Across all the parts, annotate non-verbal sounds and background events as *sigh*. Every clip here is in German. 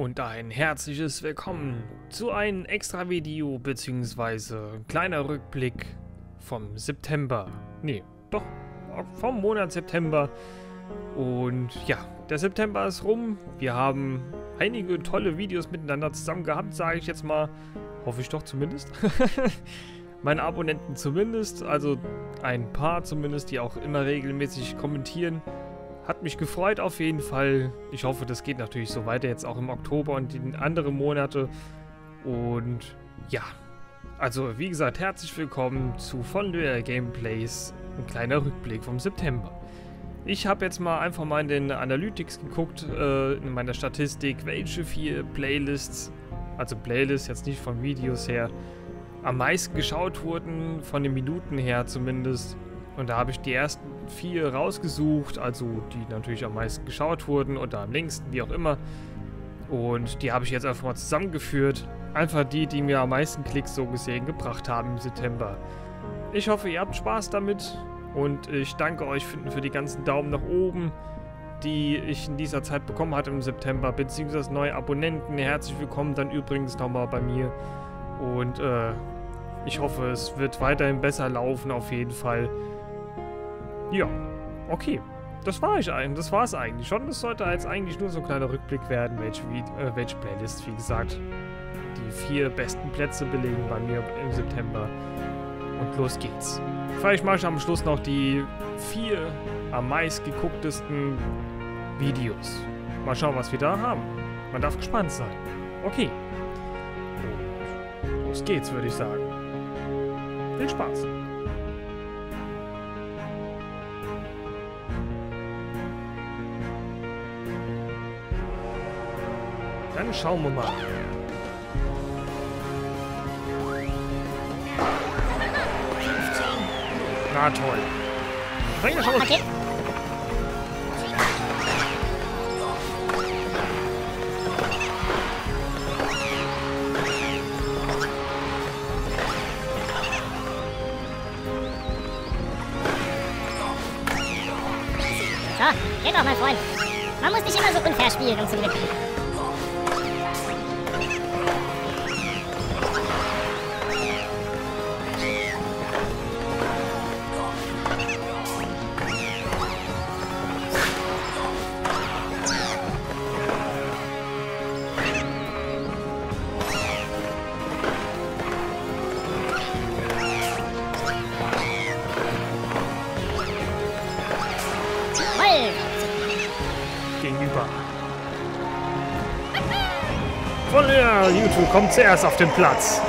und ein herzliches Willkommen zu einem extra Video bzw. kleiner Rückblick vom September. Nee, doch, vom Monat September. Und ja, der September ist rum. Wir haben einige tolle Videos miteinander zusammen gehabt, sage ich jetzt mal. Hoffe ich doch zumindest. *laughs* Meine Abonnenten zumindest, also ein paar zumindest, die auch immer regelmäßig kommentieren. Hat mich gefreut auf jeden Fall. Ich hoffe, das geht natürlich so weiter jetzt auch im Oktober und in anderen Monate. Und ja, also wie gesagt, herzlich willkommen zu von Gameplays. Ein kleiner Rückblick vom September. Ich habe jetzt mal einfach mal in den Analytics geguckt, äh, in meiner Statistik, welche vier Playlists, also Playlists jetzt nicht von Videos her, am meisten geschaut wurden, von den Minuten her zumindest. Und da habe ich die ersten vier rausgesucht, also die natürlich am meisten geschaut wurden oder am längsten, wie auch immer. Und die habe ich jetzt einfach mal zusammengeführt. Einfach die, die mir am meisten Klicks so gesehen gebracht haben im September. Ich hoffe, ihr habt Spaß damit und ich danke euch für, die ganzen Daumen nach oben, die ich in dieser Zeit bekommen hatte im September, beziehungsweise neue Abonnenten. Herzlich willkommen dann übrigens nochmal bei mir. Und äh, ich hoffe, es wird weiterhin besser laufen auf jeden Fall. Ja, okay. Das war ich eigentlich. Das war es eigentlich schon. Das sollte jetzt eigentlich nur so ein kleiner Rückblick werden, welche, äh, welche Playlist, wie gesagt, die vier besten Plätze belegen bei mir im September. Und los geht's. Vielleicht mache ich am Schluss noch die vier am meist gegucktesten Videos. Mal schauen, was wir da haben. Man darf gespannt sein. Okay. Und los geht's, würde ich sagen. Viel Spaß. Dann schauen wir mal. Na toll. Bring das raus. Okay. So, geht doch, mein Freund. Man muss nicht immer so unfair spielen, um zu gewinnen. Von der YouTube kommt zuerst auf den Platz.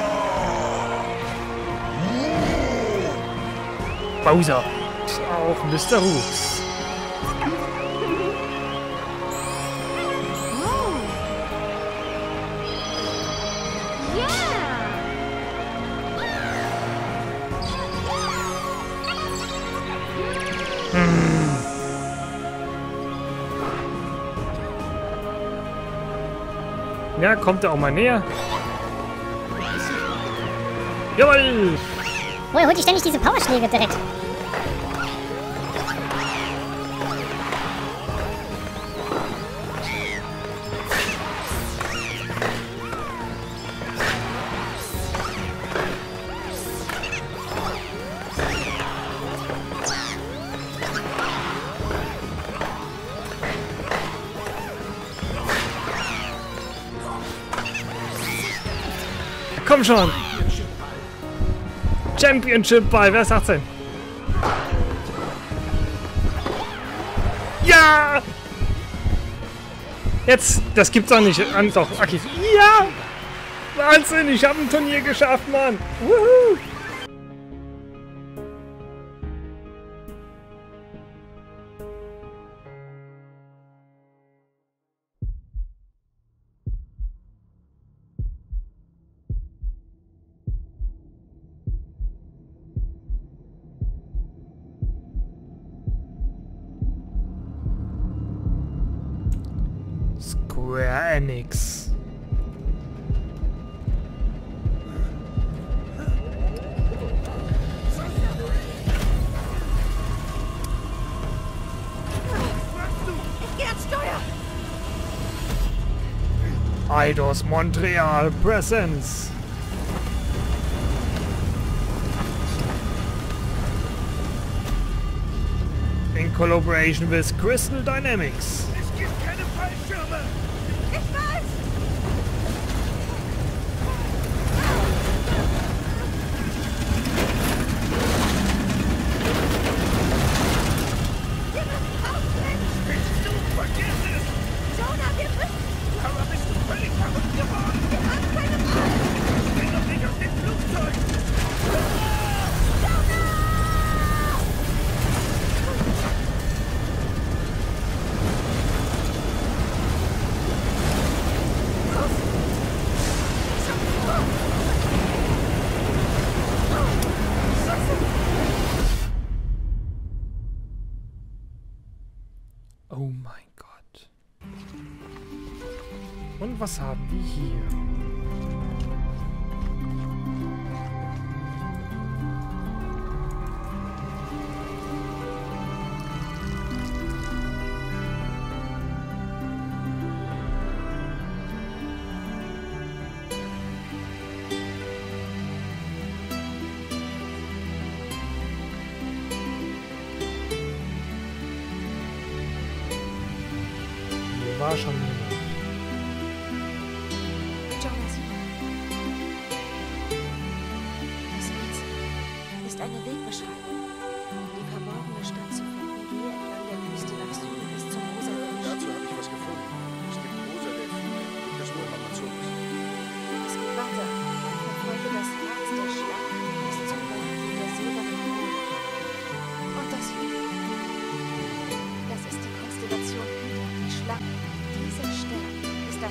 Bowser. Auch Mr. Roos. Ja, kommt er auch mal näher. Jawoll! Woher holt ich ständig diese Powerschläge direkt? Komm schon. Championship Ball. Wer ist 18? Ja! Jetzt, das gibt's doch nicht. Doch, okay. Ja! Wahnsinn, ich habe ein Turnier geschafft, Mann. Woohoo! Enix. Eidos Montreal Presence. In collaboration with Crystal Dynamics. Was haben wir hier? Schon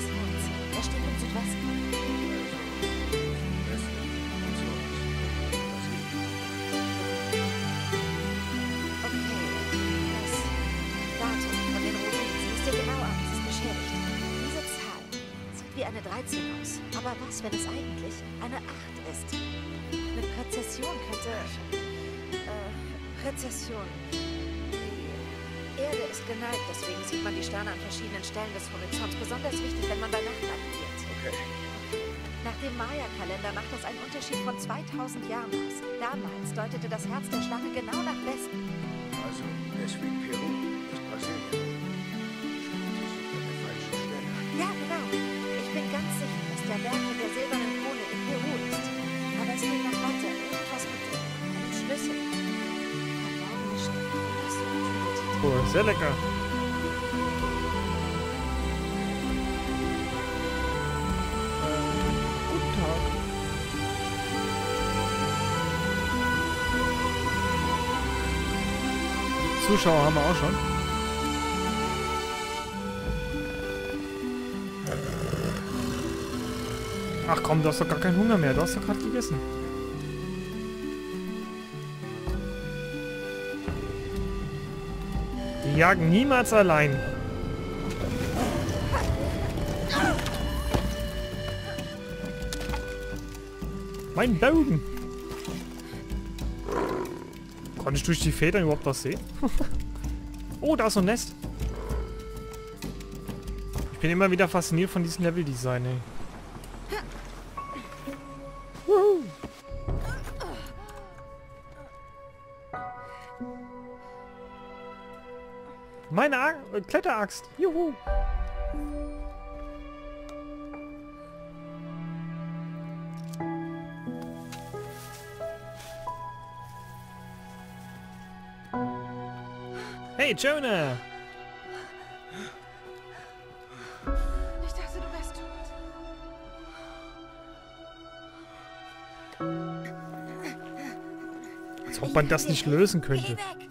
das Herz. Er steht im Südwesten. Okay, das Datum von den Rubinen. Siehst dir genau an, es beschädigt. Diese Zahl sieht wie eine 13 aus. Aber was, wenn es eigentlich eine 8 ist? Mit Präzession könnte... Äh, Präzession. Erde ist geneigt, deswegen sieht man die Sterne an verschiedenen Stellen des Horizonts. Besonders wichtig, wenn man bei Nacht navigiert. Okay. Nach dem Maya-Kalender macht das einen Unterschied von 2000 Jahren aus. Damals deutete das Herz der Schlange genau nach Westen. Also, deswegen sehr lecker. Guten Tag. Zuschauer haben wir auch schon. Ach komm, du hast doch gar keinen Hunger mehr. Du hast doch gerade gegessen. Die jagen niemals allein. Mein Bogen. Konnte ich durch die Federn überhaupt was sehen? *laughs* oh, da ist so ein Nest. Ich bin immer wieder fasziniert von diesem Leveldesign, ey. Äh, Kletteraxt. Juhu. Hey, Jonah. Ich dachte, du wärst tot. Als ob man das nicht lösen könnte. Geh weg!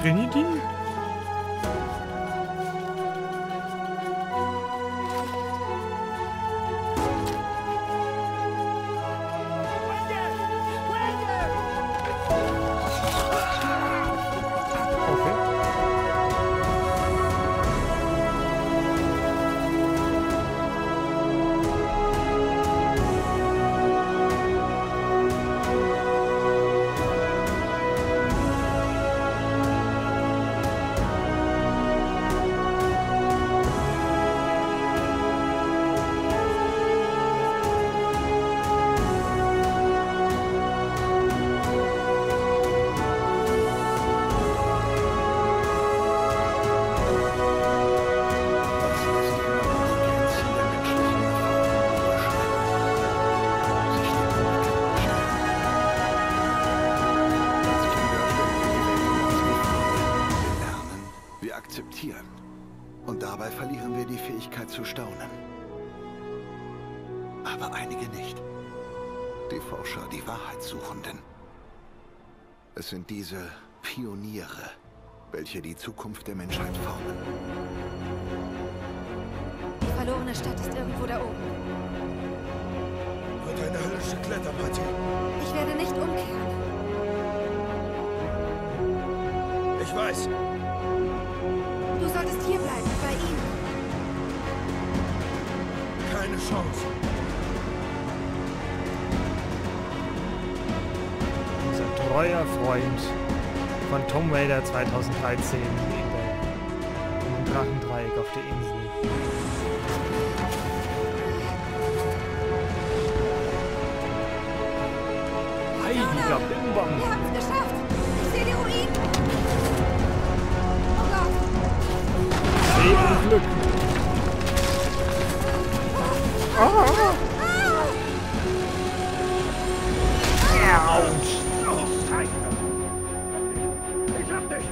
Trinity? Akzeptieren. Und dabei verlieren wir die Fähigkeit zu staunen. Aber einige nicht. Die Forscher, die Wahrheitssuchenden. Es sind diese Pioniere, welche die Zukunft der Menschheit formen. Die verlorene Stadt ist irgendwo da oben. Wird eine höllische Kletterpartie. Ich werde nicht umkehren. Ich weiß. Du solltest hier bleiben, bei ihm. Keine Chance. Unser treuer Freund von Tomb Raider 2013 in der, im Drachendreieck auf der Insel. Heiliger Bimbam! Wir haben es geschafft. Ich sehe die Ruinen. Glück! Oh, Scheiße. Ich hab dich.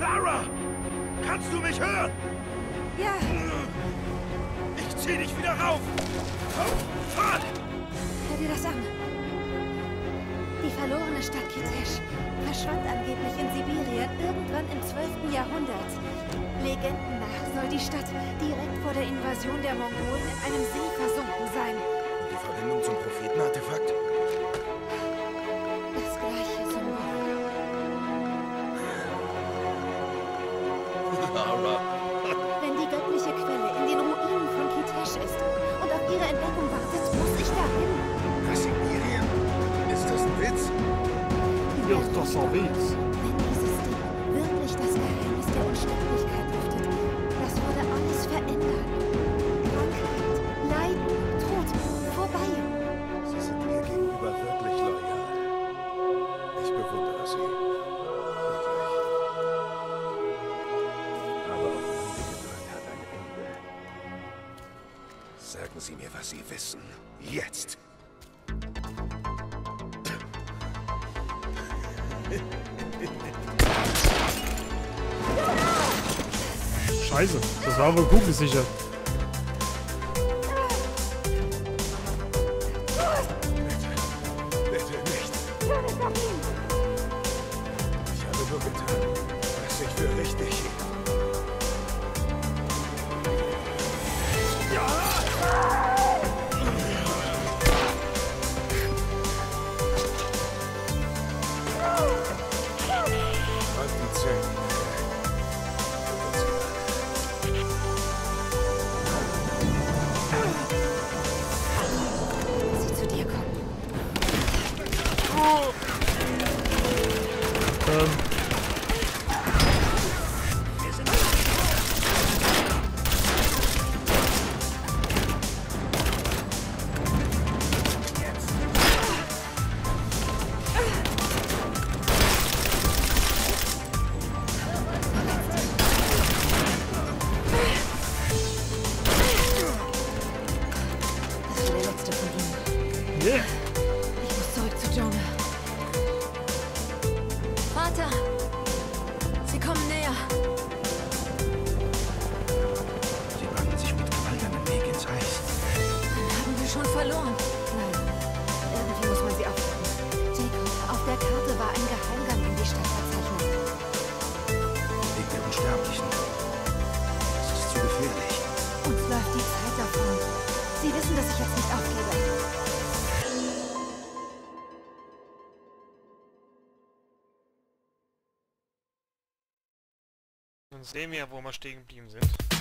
Lara! Kannst du mich hören? Ja, Ich zieh dich wieder rauf. Fahr! hör dir das an. Die verlorene Stadt Kitesh verschwand angeblich in Sibirien irgendwann im 12. Jahrhundert. Legenden nach soll die Stadt direkt vor der Invasion der Mongolen in einem See versunken sein. Die Verbindung zum Prophetenartefakt? Das All beats. Scheiße, das war aber kugelsicher. Ich jetzt nicht aufgebe. Sehen wir ja, wo wir stehen geblieben sind.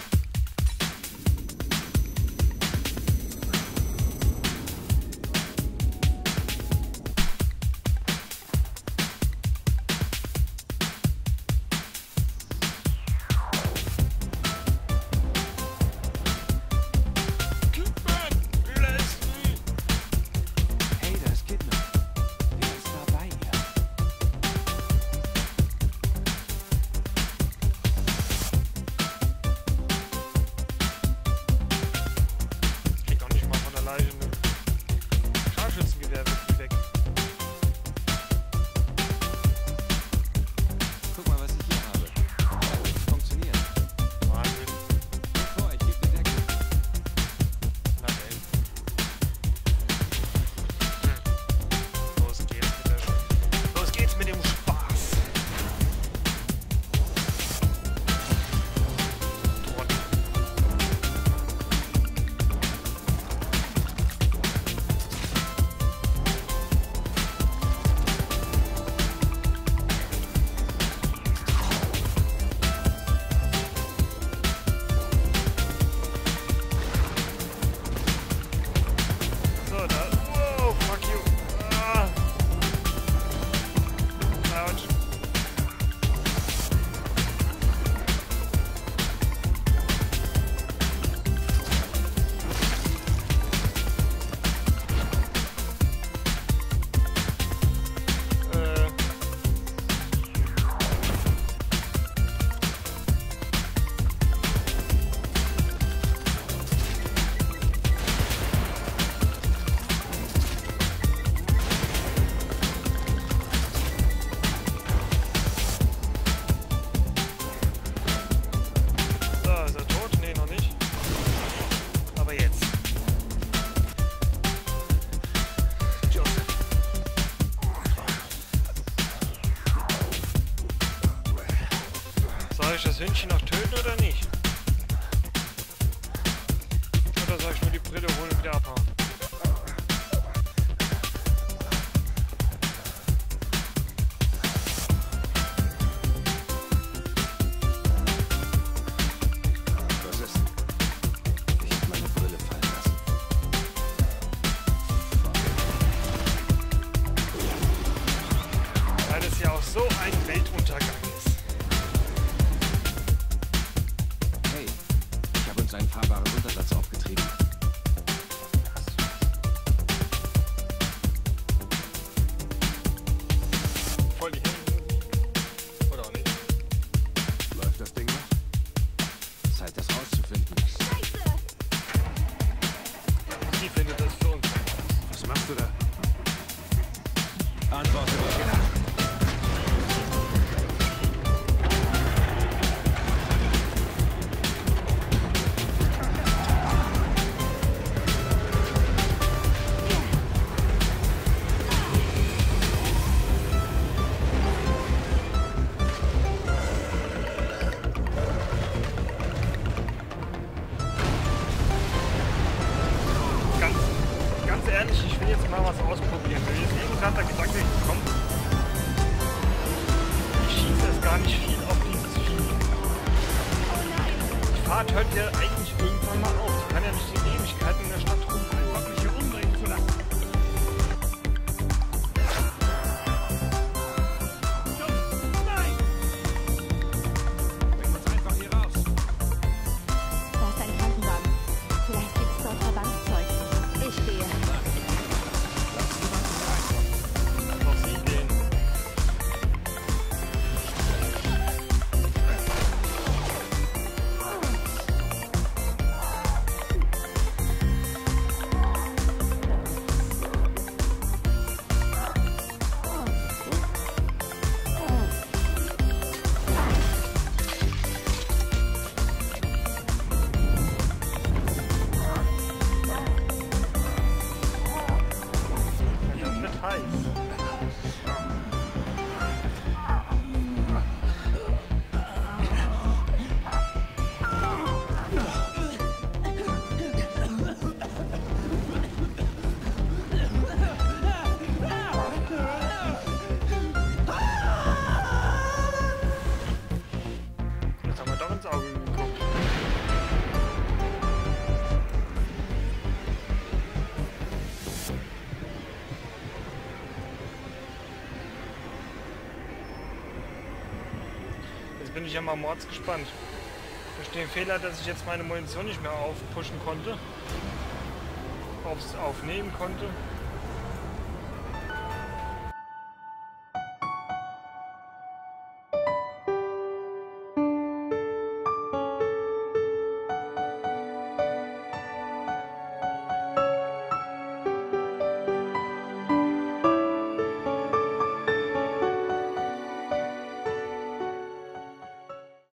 Was machst du da? Fahrt hört ja eigentlich irgendwann mal auf. Ich kann ja nicht die Ewigkeiten in der Stadt rumhalten. Bin ich ja mal mords gespannt. Durch den Fehler, dass ich jetzt meine Munition nicht mehr aufpushen konnte, aufs aufnehmen konnte,